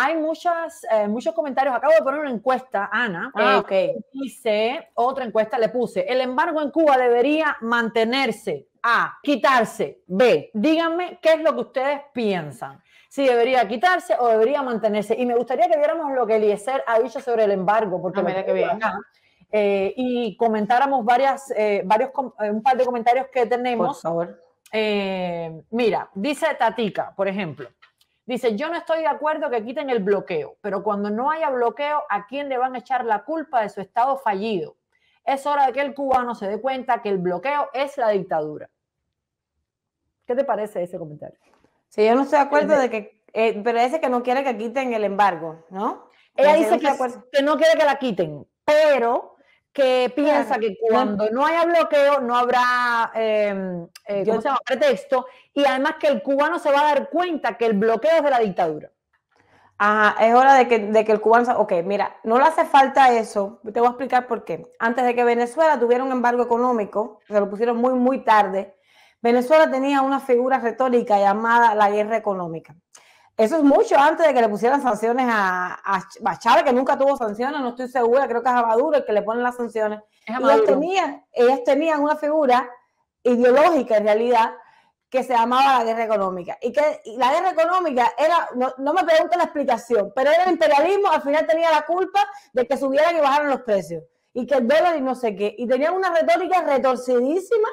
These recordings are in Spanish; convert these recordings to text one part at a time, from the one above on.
hay muchas, eh, muchos comentarios. Acabo de poner una encuesta, Ana. Ah, eh, Dice, otra encuesta le puse, el embargo en Cuba debería mantenerse. A, quitarse. B, díganme qué es lo que ustedes piensan. Si debería quitarse o debería mantenerse. Y me gustaría que viéramos lo que Eliezer ha dicho sobre el embargo, porque Ah, mira qué bien. acá, eh, y comentáramos varias, eh, varios, un par de comentarios que Por tenemos. favor. Eh, mira, dice Tatica, por ejemplo. Dice, yo no estoy de acuerdo que quiten el bloqueo, pero cuando no haya bloqueo, ¿a quién le van a echar la culpa de su estado fallido? Es hora de que el cubano se dé cuenta que el bloqueo es la dictadura. ¿Qué te parece ese comentario? Sí, yo no estoy de acuerdo de que, eh, pero ese que no quiere que quiten el embargo, ¿no? Ella dice que, que no quiere que la quiten, pero que piensa Claro. que cuando no haya bloqueo no habrá eh, eh, ¿cómo Yo- se llama? pretexto y además que el cubano se va a dar cuenta que el bloqueo es de la dictadura. Ajá, es hora de que, de que el cubano... Ok, mira, no le hace falta eso. Te voy a explicar por qué. Antes de que Venezuela tuviera un embargo económico, se lo pusieron muy, muy tarde, Venezuela tenía una figura retórica llamada la guerra económica. Eso es mucho antes de que le pusieran sanciones a, a, Ch- a Chávez, que nunca tuvo sanciones, no estoy segura, creo que es a Maduro el que le ponen las sanciones. Ellas tenían, ellas tenían una figura ideológica en realidad que se llamaba la guerra económica. Y que y la guerra económica era, no, no me pregunten la explicación, pero era el imperialismo, al final tenía la culpa de que subieran y bajaran los precios. Y que el dólar y no sé qué. Y tenían una retórica retorcidísima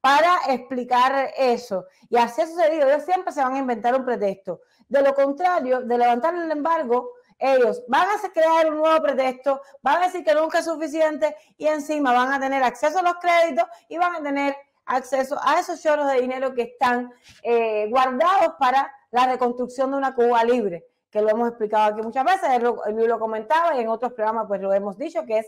para explicar eso. Y así ha sucedido. Ellos siempre se van a inventar un pretexto. De lo contrario, de levantar el embargo, ellos van a crear un nuevo pretexto, van a decir que nunca es suficiente y encima van a tener acceso a los créditos y van a tener acceso a esos chorros de dinero que están eh, guardados para la reconstrucción de una Cuba libre, que lo hemos explicado aquí muchas veces, él lo, lo comentaba y en otros programas pues lo hemos dicho, que es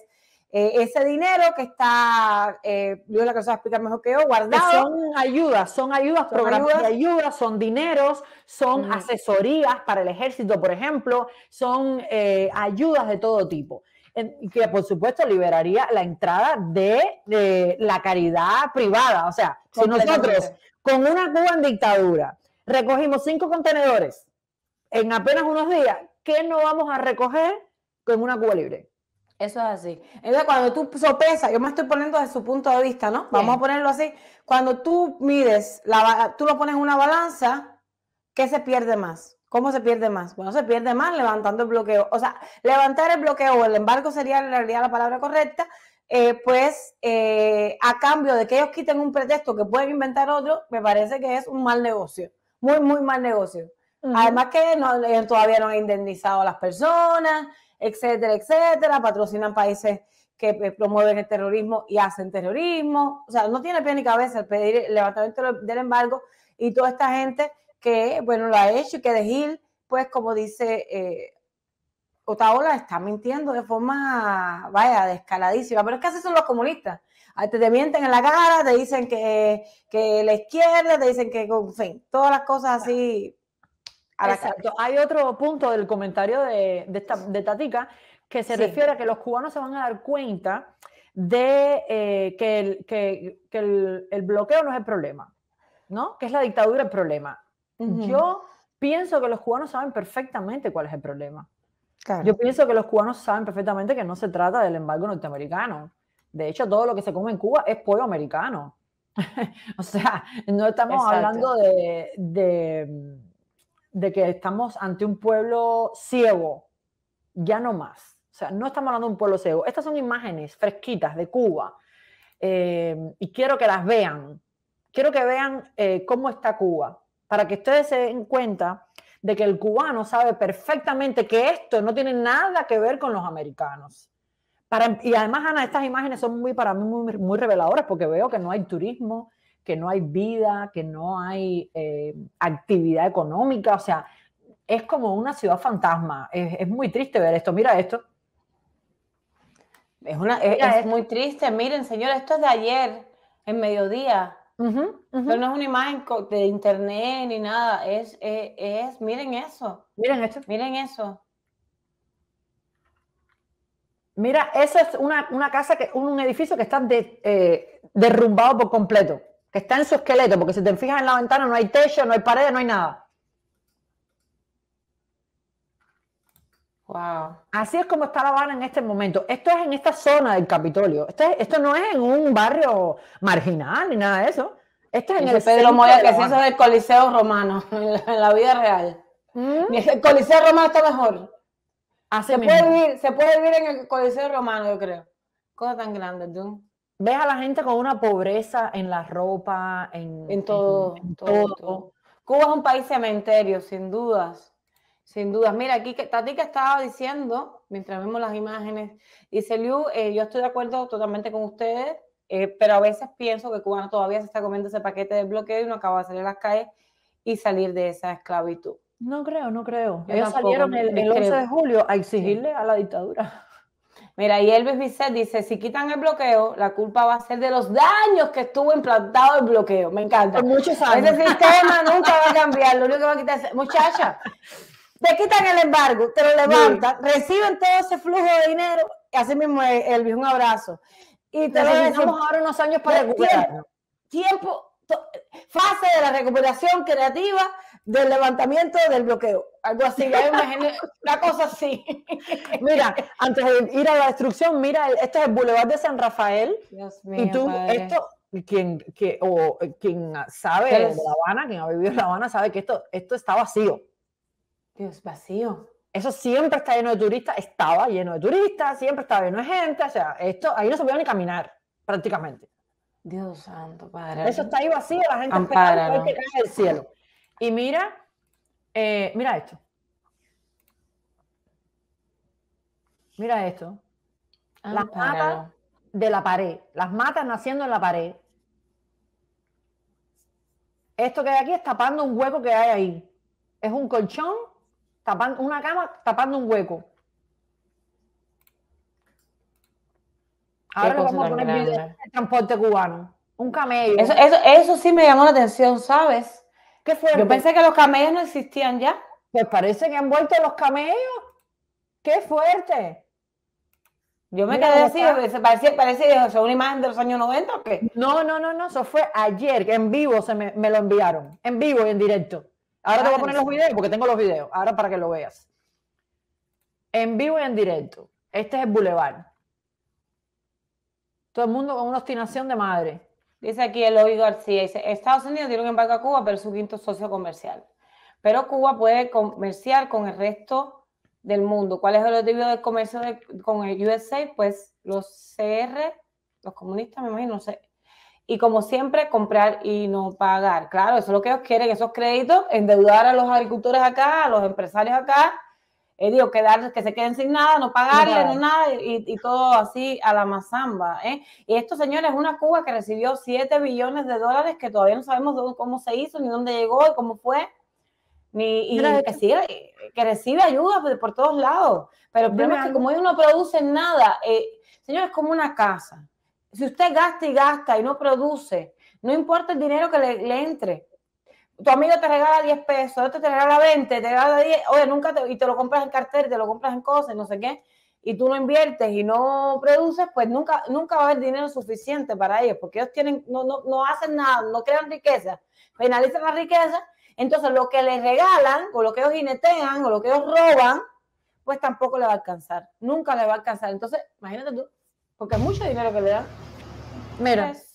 eh, ese dinero que está, eh, yo la que se va a explicar mejor que yo, Que guardado. son ayudas, son ayudas, Son programas ayudas. de ayuda, son dineros, son asesorías para el ejército, por ejemplo, son eh, ayudas de todo tipo. En- que por supuesto liberaría la entrada de, de la caridad privada. O sea, si nosotros con una Cuba en dictadura recogimos cinco contenedores en apenas unos días, ¿qué no vamos a recoger con una Cuba libre? Eso es así. Entonces, cuando tú sopesas, yo me estoy poniendo desde su punto de vista, ¿no? Vamos a ponerlo así. Cuando tú mides, la, tú lo pones en una balanza, ¿qué se pierde más? ¿Cómo se pierde más? Bueno, se pierde más levantando el bloqueo. O sea, levantar el bloqueo o el embargo sería en realidad la palabra correcta, eh, pues eh, a cambio de que ellos quiten un pretexto que pueden inventar otro, me parece que es un mal negocio. Muy, muy mal negocio. Además que no, ellos todavía no han indemnizado a las personas, etcétera, etcétera, patrocinan países que eh, promueven el terrorismo y hacen terrorismo. O sea, no tiene pie ni cabeza el pedir el levantamiento del- embargo y toda esta gente que, bueno, lo ha hecho y que de Gil, pues como dice eh, Otaola, está mintiendo de forma, vaya, descaladísima. Pero es que así son los comunistas. Ah, Te, te mienten en la cara, te dicen que, que la izquierda, te dicen que, en fin, todas las cosas así a. Exacto. Hay otro punto del comentario de, de, esta- de Tatica que se Sí. refiere a que los cubanos se van a dar cuenta de eh, que, el, que- que el- el bloqueo no es el problema, ¿no? Que es la dictadura el problema. Ujú. Yo pienso que los cubanos saben perfectamente cuál es el problema. Claro. Yo pienso que los cubanos saben perfectamente que no se trata del embargo norteamericano. De hecho, todo lo que se come en Cuba es pollo americano. o sea, no estamos Exacto. hablando de, de, de que estamos ante un pueblo ciego, ya no más. O sea, no estamos hablando de un pueblo ciego. Estas son imágenes fresquitas de Cuba eh, y quiero que las vean. Quiero que vean eh, cómo está Cuba, para que ustedes se den cuenta de que el cubano sabe perfectamente que esto no tiene nada que ver con los americanos. Para, y además, Ana, estas imágenes son muy para mí muy, muy reveladoras porque veo que no hay turismo, que no hay vida, que no hay eh, actividad económica, o sea, es como una ciudad fantasma. Es, es muy triste ver esto. Mira esto. Es, una, es, Mira es esto. muy triste. Miren, señora, esto es de ayer, en mediodía. Pero no es una imagen de internet ni nada. Es, es, es- miren eso. Miren esto. Miren eso. Mira, eso es una, una casa, que, un, un edificio que está de- eh, derrumbado por completo, que está en su esqueleto, porque si te fijas en la ventana no hay techo, no hay paredes, no hay nada. Wow. Así es como está La Habana en este momento. Esto es en esta zona del Capitolio. Esto, es- esto no es en un barrio marginal ni nada de eso. Esto es en Dice el Pedro Moya que si eso Habana. es el Coliseo Romano, en la, en la vida real. Mm, El Coliseo Romano está mejor. así Se mismo. puede, vivir, se puede vivir en el Coliseo Romano, yo creo. Cosa tan grande, tú. Ves a la gente con una pobreza en la ropa, en, En todo, en todo, todo. todo. Cuba es un país cementerio, sin dudas. Sin dudas. Mira, aquí que Tati que estaba diciendo, mientras vemos las imágenes, dice Liu, eh, yo estoy de acuerdo totalmente con ustedes, eh, pero a veces pienso que Cuba todavía se está comiendo ese paquete de bloqueo y no acaba de salir a las calles y salir de esa esclavitud. No creo, no creo. Ellos tampoco, salieron el, el 11 de julio a exigirle a la dictadura. Mira, y Elvis Bisset dice, si quitan el bloqueo, la culpa va a ser de los daños que estuvo implantado el bloqueo. Me encanta. Por muchos años. Ese sistema nunca va a cambiar. Lo único que va a quitar es, muchacha, te quitan el embargo, te lo levantan, reciben todo ese flujo de dinero, y así mismo Elvis, un abrazo. Y te Necesitamos ahora unos años para de recuperarnos. tiempo, fase de la recuperación creativa del levantamiento del bloqueo. Algo así, ya imaginé una cosa así. Mira, antes de ir a la destrucción, mira, este es el Boulevard de San Rafael. Dios mío, Y tú, padre. esto, quien, que, o, quien sabe de La Habana, quien ha vivido en La Habana, sabe que esto, esto está vacío. Dios, vacío. Eso siempre está lleno de turistas, estaba lleno de turistas, siempre estaba lleno de gente, o sea, esto ahí no se podía ni caminar, prácticamente. Dios santo, padre. Eso está ahí vacío, la gente esperando que cae del cielo. Y mira, eh, mira esto. Mira esto. la Ampáranos. mata de la pared, las matas naciendo en la pared. Esto que hay aquí es tapando un hueco que hay ahí. Es un colchón, tapando, una cama tapando un hueco. Ahora le vamos a poner video del transporte cubano. Un camello. Eso, eso, eso sí me llamó la atención, ¿sabes? ¿Qué fuerte? Yo pensé que los camellos no existían ya. Pues parece que han vuelto los camellos. ¡Qué fuerte! Yo me Mira quedé así, parecía, parecía ¿eso es una imagen de los años 90 o qué? No, no, no, no, eso fue ayer, que en vivo se me, me lo enviaron. En vivo y en directo. Ahora te voy a poner los videos porque tengo los videos. Ahora para que lo veas. En vivo y en directo. Este es el Boulevard. Todo el mundo con una obstinación de madre. Dice aquí Eloy García, dice, Estados Unidos tiene un embargo a Cuba, pero es su quinto socio comercial. Pero Cuba puede comerciar con el resto del mundo. ¿Cuál es el objetivo del comercio con el USA? Pues los CR, los comunistas, me imagino, no sé. Y como siempre, comprar y no pagar. Claro, eso es lo que ellos quieren, esos créditos, endeudar a los agricultores acá, a los empresarios acá, eh, digo, quedar, que se queden sin nada, no pagarle, pagar. no nada, y, y todo así a la mazamba. ¿eh? Y esto, señores, es una Cuba que recibió 7 billones de dólares que todavía no sabemos dónde- cómo se hizo, ni dónde llegó y cómo fue. Ni, y que, sigue- que recibe ayuda por, por todos lados. Pero el problema es que como ellos no producen nada, eh, señores, es como una casa. Si usted gasta y gasta y no produce, no importa el dinero que le, le entre. Tu amigo te regala 10 pesos, este te regala 20, te regala 10, oye, nunca te, y te lo compras en cartera, y te lo compras en cosas, no sé qué, y tú no inviertes y no produces, pues nunca, nunca va a haber dinero suficiente para ellos, porque ellos tienen, no, no, no hacen nada, no crean riqueza, penalizan la riqueza, entonces lo que les regalan, o lo que ellos jinetean, o lo que ellos roban, pues tampoco le va a alcanzar, nunca le va a alcanzar. Entonces, imagínate tú, porque es mucho dinero que le dan. Mira, Pues,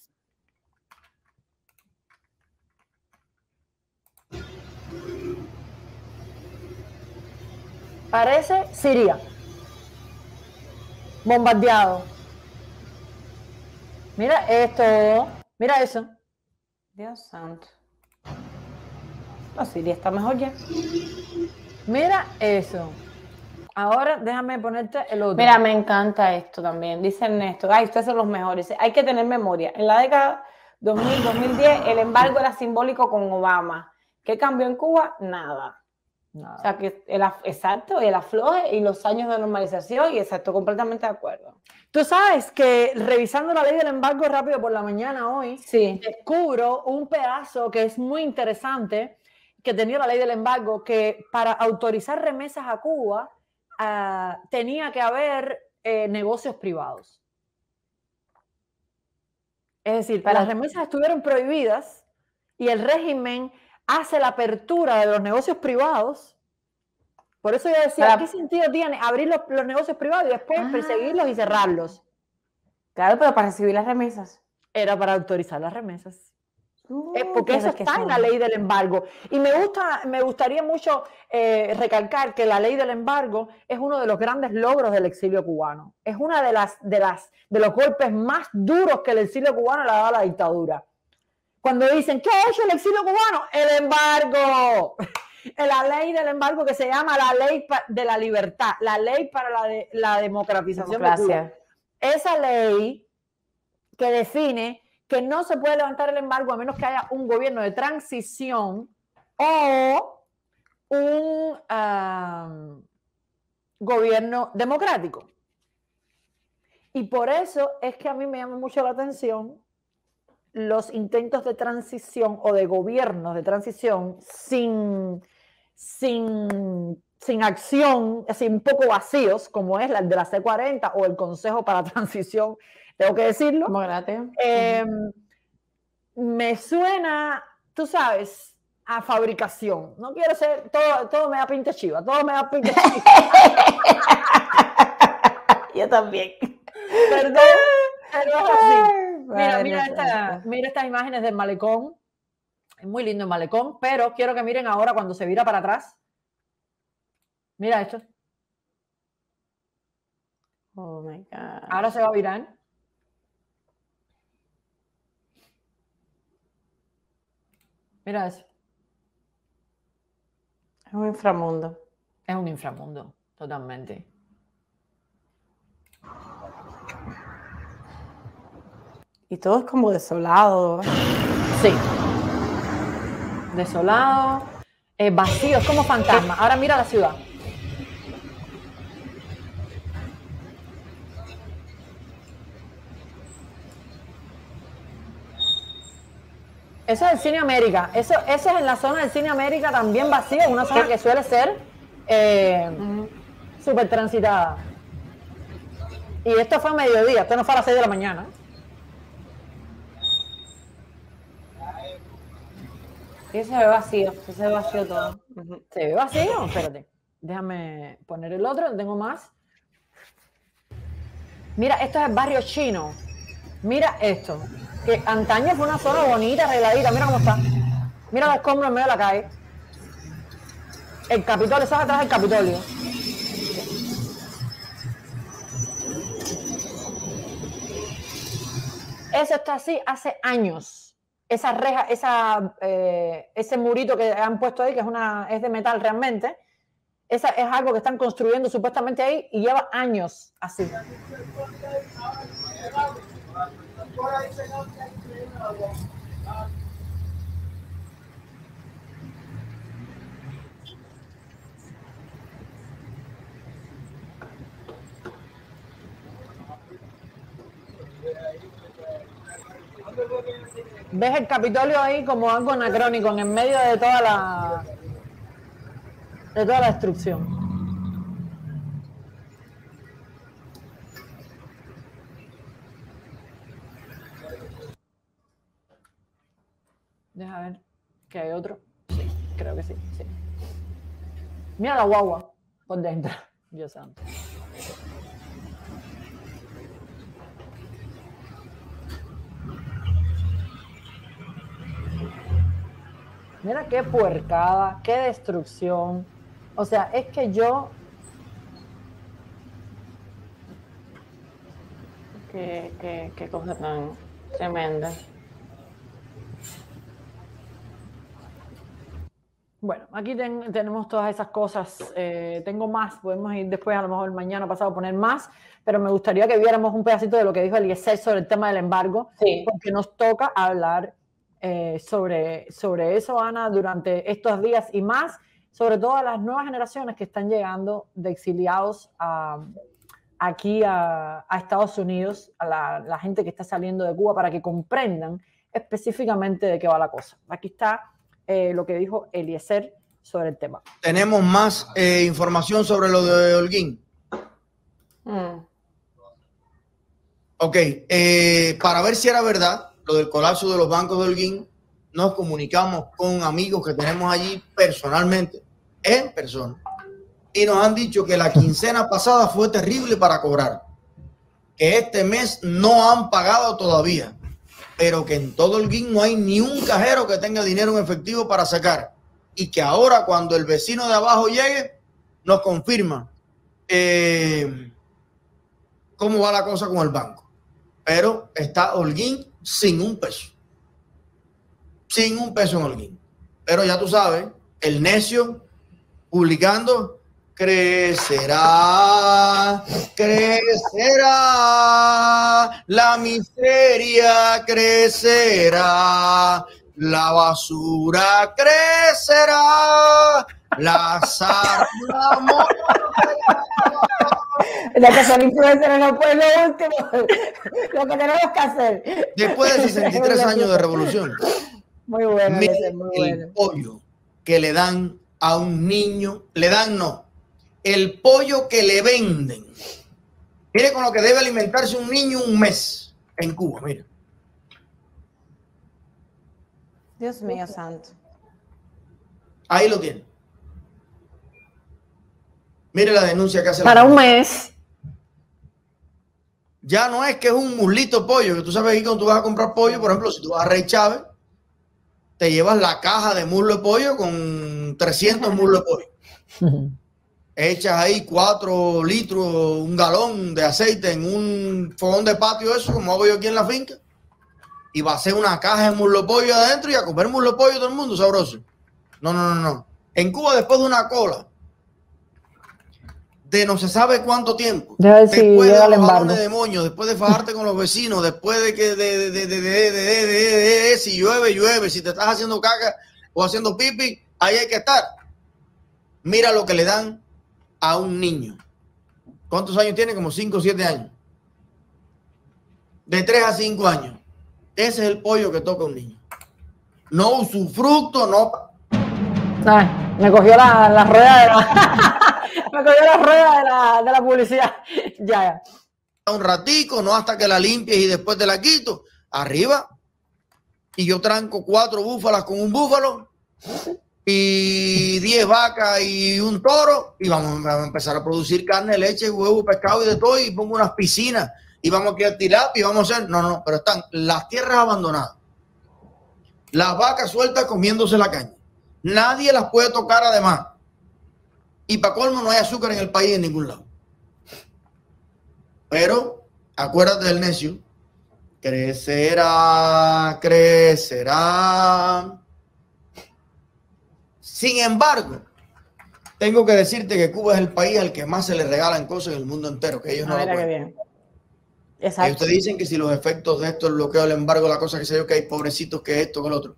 parece Siria. Bombardeado. Mira esto. Mira eso. Dios santo. No, Siria está mejor ya. Mira eso. Ahora déjame ponerte el otro. Mira, me encanta esto también. Dice Ernesto, ay, ustedes son los mejores. Hay que tener memoria. En la década 2000, 2010, el embargo era simbólico con Obama. ¿Qué cambió en Cuba? Nada. Nada. O sea, que el, exacto, el afloje y los años de normalización, y exacto, completamente de acuerdo. Tú sabes que revisando la ley del embargo rápido por la mañana hoy, Sí. descubro un pedazo que es muy interesante que tenía la ley del embargo, que para autorizar remesas a Cuba ah, tenía que haber eh, negocios privados. Es decir, Para- las remesas estuvieron prohibidas y el régimen hace la apertura de los negocios privados Por eso yo decía, ¿qué sentido tiene abrir los, negocios privados y después ah. perseguirlos y cerrarlos? Claro, pero para recibir las remesas. Era para autorizar las remesas. Es porque eso está en la ley del embargo. Y me, gusta, me gustaría mucho eh, recalcar que la ley del embargo es uno de los grandes logros del exilio cubano. Es uno de, las, de, las, de los golpes más duros que el exilio cubano le ha dado a la dictadura. Cuando dicen, ¿qué ha hecho el exilio cubano? El embargo. La ley del embargo que se llama la ley de la libertad, la ley para la, de, la democratización de Esa ley que define que no se puede levantar el embargo a menos que haya un gobierno de transición o un gobierno democrático. Y por eso es que a mí me llama mucho la atención los intentos de transición o de gobiernos de transición sin, sin, sin acción, así un poco vacíos, como es la de la C40 o el Consejo para la Transición tengo que decirlo. Eh, me suena, tú sabes, a fabricación. No quiero ser, todo, todo me da pinta chiva, todo me da pinta chiva. Yo también. Perdón, mira, mira, mira estas imágenes del malecón. Es muy lindo el malecón, pero quiero que miren ahora cuando se vira para atrás. Mira esto. Oh my God. Ahora se va a virar. Mira eso. Es un inframundo. Es un inframundo, totalmente. Y todo es como desolado. Sí. Desolado, eh, vacío, es como fantasma. Ahora mira la ciudad. Eso es el Cine América. Eso, eso es en la zona del Cine América también vacío, una zona que suele ser eh, súper transitada. Y esto fue a mediodía, esto no fue a las 6 de la mañana. Sí, se ve vacío, se ve vacío todo. ¿Se ve vacío? Espérate, déjame poner el otro, tengo más. Mira, esto es el barrio chino. Mira esto que antaño fue una zona bonita, arregladita. Mira cómo está. Mira los escombros en medio de la calle. El Capitolio, eso es atrás del Capitolio. Eso está así hace años. Esa reja, esa, eh, ese murito que han puesto ahí, que es, una, es de metal realmente, esa es algo que están construyendo supuestamente ahí y lleva años así. ¿Ves el Capitolio ahí como algo anacrónico en el medio de toda la de toda la destrucción? Deja ver que hay otro. Sí, creo que sí, sí. Mira la guagua por dentro. Dios santo. Mira qué puercada, qué destrucción. O sea, es que yo. Qué, qué, qué cosa tan tremenda. Bueno, aquí tenemos todas esas cosas. Eh, tengo más, podemos ir después, a lo mejor mañana pasado, poner más, pero me gustaría que viéramos un pedacito de lo que dijo Eliezer sobre el tema del embargo, porque nos toca hablar eh, sobre, sobre eso, Ana, durante estos días y más, sobre todo a las nuevas generaciones que están llegando de exiliados aquí a, Estados Unidos, a la, la gente que está saliendo de Cuba, para que comprendan específicamente de qué va la cosa. Aquí está eh, lo que dijo Eliezer sobre el tema. Tenemos más eh, información sobre lo de Holguín. Mm. Ok, eh, para ver si era verdad lo del colapso de los bancos de Holguín, nos comunicamos con amigos que tenemos allí personalmente, en persona. y nos han dicho que la quincena pasada fue terrible para cobrar, que este mes no han pagado todavía, pero que en todo GIN no hay ni un cajero que tenga dinero en efectivo para sacar y que ahora cuando el vecino de abajo llegue nos confirma eh, cómo va la cosa con el banco. Pero está Holguín sin un peso. Sin un peso en Holguín. Pero ya tú sabes, el necio publicando crecerá, crecerá, la miseria crecerá, la basura crecerá, la sal, De que ser influencer no fue lo último, lo que tenemos que hacer. Después de 63 años de revolución. Muy bueno, Mire ese, muy bueno. el pollo que le dan a un niño, le dan no, el pollo que le venden. Mire con lo que debe alimentarse un niño un mes en Cuba, mira. Dios mío santo. Ahí lo tiene. Mire la denuncia que hace la Para un mes. Ya no es que es un muslito pollo, que tú sabes que cuando tú vas a comprar pollo, por ejemplo, si tú vas a Rey Chávez, te llevas la caja de muslo de pollo con 300 muslos de pollo. echas ahí cuatro litros, un galón de aceite en un fogón de patio, eso, como hago yo aquí en la finca, y va a ser una caja de muslo de pollo adentro y a comer muslo de pollo todo el mundo sabroso. No, no, no, no. En Cuba, después de una cola no se sabe cuánto tiempo. Después de los de después de fajarte con los vecinos, después de que de, de, de, si llueve, llueve, si te estás haciendo caca o haciendo pipi, ahí hay que estar. Mira lo que le dan a un niño. ¿Cuántos años tiene? Como 5 o 7 años. De 3 a 5 años. Ese es el pollo que toca un niño. No usufructo, no. Me cogió la, la rueda me cogió la rueda de la, de la publicidad. ya, ya. Un ratico, no hasta que la limpies y después te la quito. Arriba. Y yo tranco cuatro búfalas con un búfalo. Y 10 vacas y un toro. Y vamos, a empezar a producir carne, leche, huevo, pescado y de todo. Y pongo unas piscinas. Y vamos a criar tilapia y vamos a hacer, no, no, pero están las tierras abandonadas, las vacas sueltas comiéndose la caña, nadie las puede tocar además y para colmo no hay azúcar en el país en ningún lado. Pero acuérdate del necio, crecerá, crecerá. Sin embargo, tengo que decirte que Cuba es el país al que más se le regalan cosas en el mundo entero, que ellos no Ah, lo qué cuentan. bien. Exacto. te dicen que si los efectos de esto, el bloqueo, el embargo, la cosa que sé yo, que hay pobrecitos, que esto, que el otro.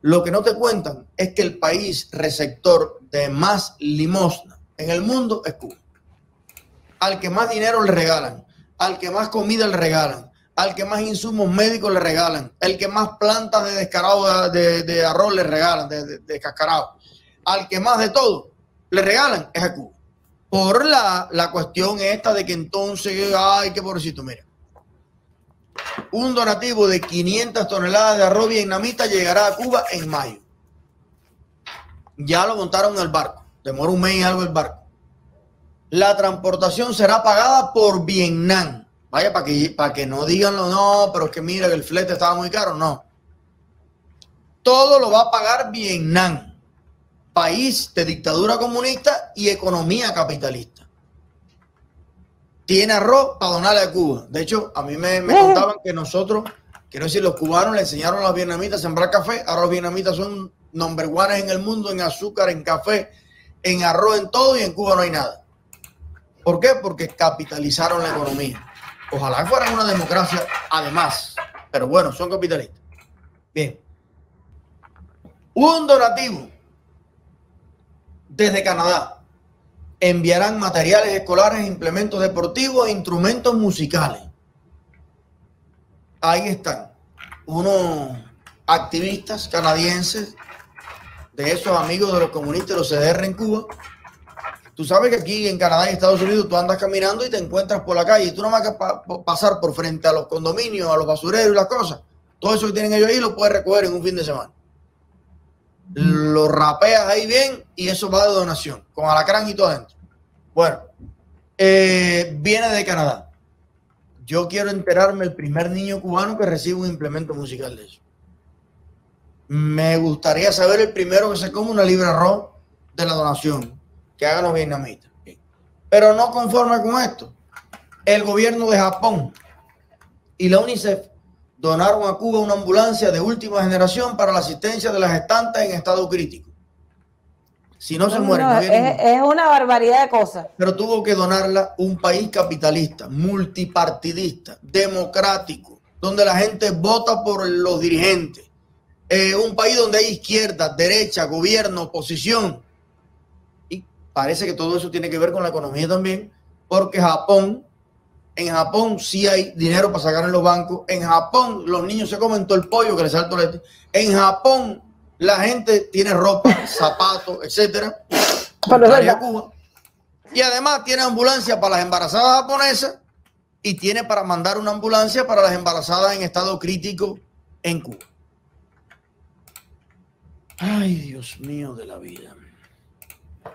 Lo que no te cuentan es que el país receptor de más limosna en el mundo es Cuba. Al que más dinero le regalan, al que más comida le regalan, al que más insumos médicos le regalan, el que más plantas de descarado de, arroz le regalan, de, de, al que más de todo le regalan es a Cuba. Por la, la cuestión esta de que entonces, ay, qué pobrecito, mira un donativo de 500 toneladas de arroz vietnamita llegará a Cuba en mayo. Ya lo montaron el barco. Demora un mes y algo el barco. La transportación será pagada por Vietnam. Vaya, para que, para que no digan, lo no, pero es que mira que el flete estaba muy caro. No. Todo lo va a pagar Vietnam. País de dictadura comunista y economía capitalista tiene arroz para donarle a Cuba. De hecho, a mí me, me contaban que nosotros, quiero decir, los cubanos le enseñaron a los vietnamitas a sembrar café. Ahora los vietnamitas son number one en el mundo en azúcar, en café, en arroz, en todo y en Cuba no hay nada. ¿Por qué? Porque capitalizaron la economía. Ojalá fueran una democracia además, pero bueno, son capitalistas. Bien. Un donativo desde Canadá enviarán materiales escolares, implementos deportivos e instrumentos musicales. Ahí están unos activistas canadienses de esos amigos de los comunistas, los CDR en Cuba. Tú sabes que aquí en Canadá y Estados Unidos tú andas caminando y te encuentras por la calle y tú no vas a pa- pa- pasar por frente a los condominios, a los basureros y las cosas. Todo eso que tienen ellos ahí lo puedes recoger en un fin de semana. Lo rapeas ahí bien y eso va de donación, con alacrán y todo adentro. Bueno, eh, viene de Canadá. Yo quiero enterarme el primer niño cubano que recibe un implemento musical de eso. Me gustaría saber el primero que se come una libra arroz de la donación, que hagan los vietnamitas. Pero no conforme con esto, el gobierno de Japón y la UNICEF donaron a Cuba una ambulancia de última generación para la asistencia de las estantes en estado crítico. Si no, se mueren. No, es, es, una barbaridad de cosas. Pero tuvo que donarla un país capitalista, multipartidista, democrático, donde la gente vota por los dirigentes. Eh, un país donde hay izquierda, derecha, gobierno, oposición. Y parece que todo eso tiene que ver con la economía también, porque Japón, en Japón sí hay dinero para sacar en los bancos. En Japón los niños se comen todo el pollo que les salto leche. En Japón la gente tiene ropa, zapatos, etcétera. Cuba. Y además tiene ambulancia para las embarazadas japonesas y tiene para mandar una ambulancia para las embarazadas en estado crítico en Cuba. Ay, Dios mío de la vida.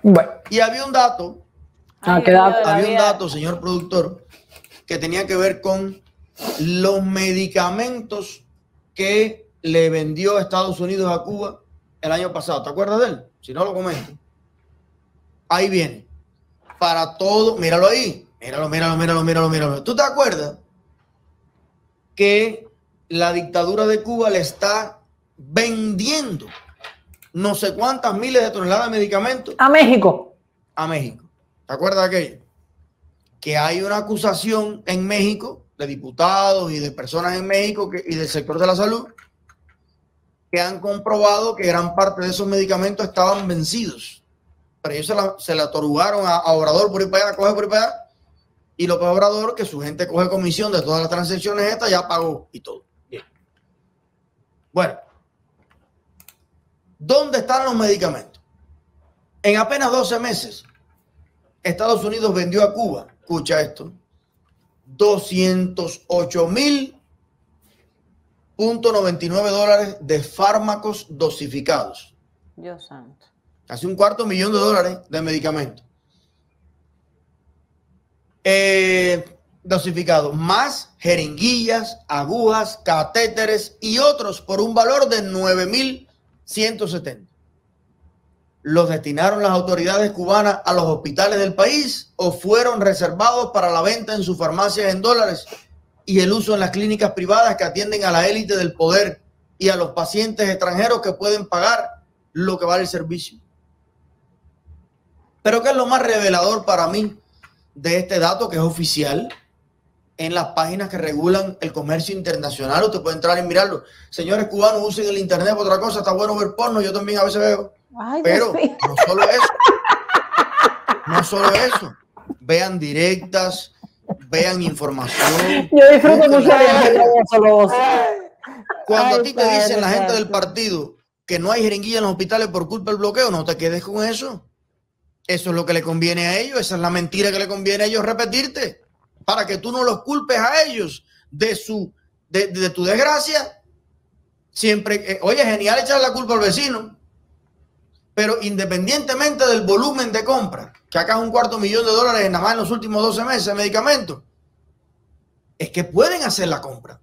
Bueno. Y había un dato. Ah, había un dato, señor productor, que tenía que ver con los medicamentos que le vendió Estados Unidos a Cuba el año pasado. ¿Te acuerdas de él? Si no lo comento. Ahí viene. Para todo, míralo ahí. Míralo, míralo, míralo, míralo, míralo. ¿Tú te acuerdas que la dictadura de Cuba le está vendiendo no sé cuántas miles de toneladas de medicamentos a México? A México. ¿Te acuerdas de aquello? Que hay una acusación en México de diputados y de personas en México y del sector de la salud que han comprobado que gran parte de esos medicamentos estaban vencidos. Pero ellos se la, se a, Obrador por ir para coge por ir para allá. Y que Obrador, que su gente coge comisión de todas las transacciones estas, ya pagó y todo. Bien. Bueno, ¿dónde están los medicamentos? En apenas 12 meses, Estados Unidos vendió a Cuba, escucha esto, 208 mil 99 dólares de fármacos dosificados. Dios santo. Casi un cuarto millón de dólares de medicamentos. Eh, dosificados, más jeringuillas, agujas, catéteres y otros por un valor de 9.170. ¿Los destinaron las autoridades cubanas a los hospitales del país o fueron reservados para la venta en sus farmacias en dólares y el uso en las clínicas privadas que atienden a la élite del poder y a los pacientes extranjeros que pueden pagar lo que vale el servicio. Pero ¿qué es lo más revelador para mí de este dato que es oficial? En las páginas que regulan el comercio internacional, usted puede entrar y mirarlo. Señores cubanos, usen el internet para otra cosa, está bueno ver porno, yo también a veces veo. Pero no solo eso, no solo eso, vean directas, vean información. Yo disfruto mucho de Cuando a ti te dicen la gente del partido que no hay jeringuilla en los hospitales por culpa del bloqueo, no te quedes con eso. Eso es lo que le conviene a ellos, esa es la mentira que le conviene a ellos repetirte, para que tú no los culpes a ellos de su de, tu desgracia. Siempre, eh, oye, genial echar la culpa al vecino, pero independientemente del volumen de compra, que acá es un cuarto millón de dólares nada más en los últimos 12 meses de medicamentos, es que pueden hacer la compra.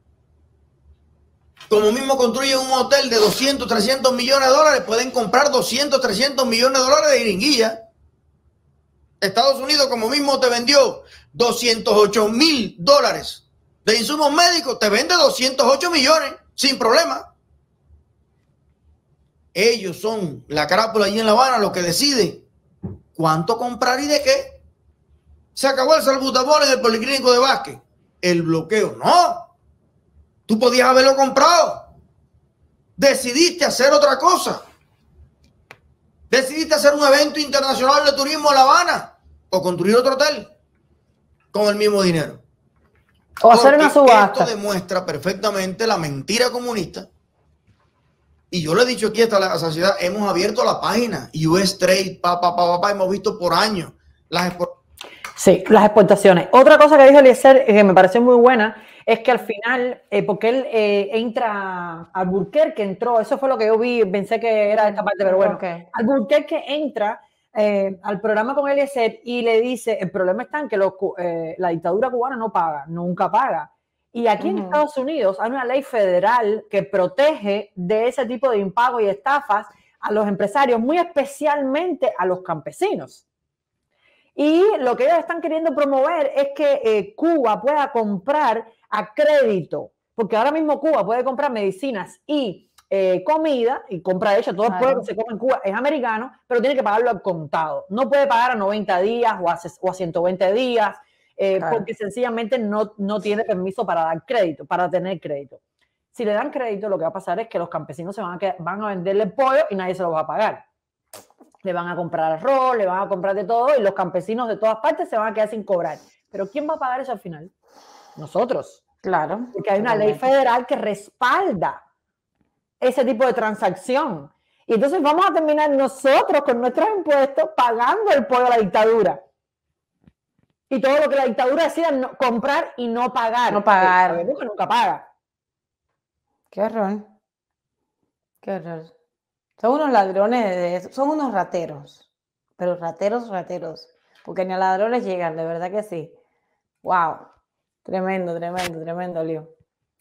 Como mismo construyen un hotel de 200, 300 millones de dólares, pueden comprar 200, 300 millones de dólares de jeringuilla. Estados Unidos, como mismo te vendió 208 mil dólares de insumos médicos, te vende 208 millones sin problema. Ellos son la carápula allí en La Habana los que deciden cuánto comprar y de qué. Se acabó el salbutamol en el policlínico de Vázquez. El bloqueo, no. Tú podías haberlo comprado. Decidiste hacer otra cosa. Decidiste hacer un evento internacional de turismo en La Habana o construir otro hotel con el mismo dinero. O hacer una subasta. Esto demuestra perfectamente la mentira comunista y yo le he dicho aquí hasta la sociedad, hemos abierto la página, US Trade, pa, pa, pa, pa, hemos visto por años las Sí, las exportaciones. Otra cosa que dijo Eliezer, que me parece muy buena, es que al final, eh, porque él eh, entra al que entró, eso fue lo que yo vi, pensé que era esta parte, pero bueno, okay. al que entra eh, al programa con Eliezer y le dice, el problema está en que los eh, la dictadura cubana no paga, nunca paga. Y aquí en Ujú. Estados Unidos hay una ley federal que protege de ese tipo de impagos y estafas a los empresarios, muy especialmente a los campesinos. Y lo que ellos están queriendo promover es que eh, Cuba pueda comprar a crédito, porque ahora mismo Cuba puede comprar medicinas y eh, comida, y compra de hecho, todo el Claro. pueblo que se come en Cuba es americano, pero tiene que pagarlo al contado. No puede pagar a 90 días o a, o a 120 días, eh, Claro. porque sencillamente no, no tiene permiso para dar crédito, para tener crédito. Si le dan crédito, lo que va a pasar es que los campesinos se van a, quedar- van a venderle el pollo y nadie se lo va a pagar. Le van a comprar arroz, le van a comprar de todo y los campesinos de todas partes se van a quedar sin cobrar. Pero ¿quién va a pagar eso al final? Nosotros. Claro. Porque hay una ley federal que respalda ese tipo de transacción. Y entonces vamos a terminar nosotros con nuestros impuestos pagando el pollo a la dictadura. Y todo lo que la dictadura decida no- comprar y no pagar. No pagar. Sabemos que nunca paga. Qué horror. Qué horror. Son unos ladrones, de- son unos rateros. Pero rateros, rateros. Porque ni a ladrones llegan, de verdad que sí. Wow. Tremendo, tremendo, tremendo lío.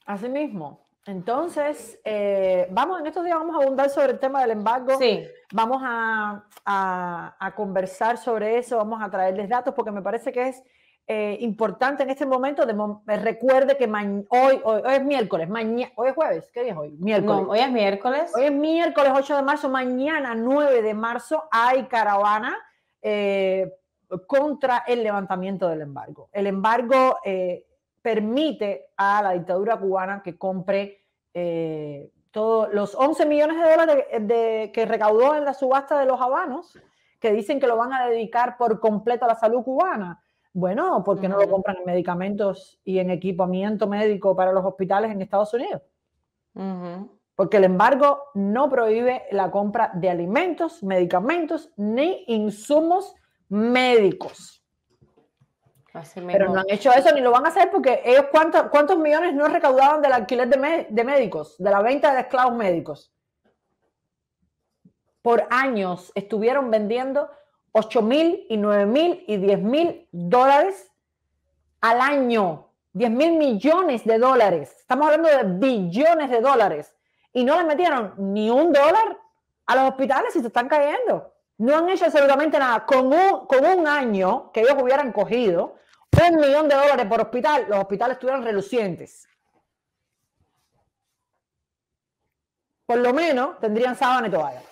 Así mismo. Entonces, eh, vamos, en estos días vamos a abundar sobre el tema del embargo. Sí, Vamos a, a- a conversar sobre eso, vamos a traerles datos porque me parece que es eh, importante en este momento. De eh, recuerde que hoy, hoy, hoy es miércoles, mañana, hoy es jueves, ¿qué día es hoy? Miércoles. no, hoy es miércoles. Hoy es miércoles 8 de marzo, mañana 9 de marzo hay caravana eh, contra el levantamiento del embargo. El embargo permite a la dictadura cubana que compre eh, todos los 11 millones de dólares de- de- que recaudó en la subasta de los habanos, que dicen que lo van a dedicar por completo a la salud cubana. Bueno, ¿por qué no lo compran en medicamentos y en equipamiento médico para los hospitales en Estados Unidos? Porque el embargo no prohíbe la compra de alimentos, medicamentos ni insumos médicos. Así Pero mismo. no han hecho eso ni lo van a hacer porque ellos cuántos, cuántos millones no recaudaban del alquiler de, me- de médicos, de la venta de esclavos médicos. Por años estuvieron vendiendo 8 mil y 9 mil y 10 mil dólares al año. 10 mil millones de dólares. Estamos hablando de billones de dólares. Y no le metieron ni un dólar a los hospitales y se están cayendo. No han hecho absolutamente nada. Con un, con un año que ellos hubieran cogido, un millón de dólares por hospital, los hospitales estuvieran relucientes. Por lo menos tendrían sábana y toalla.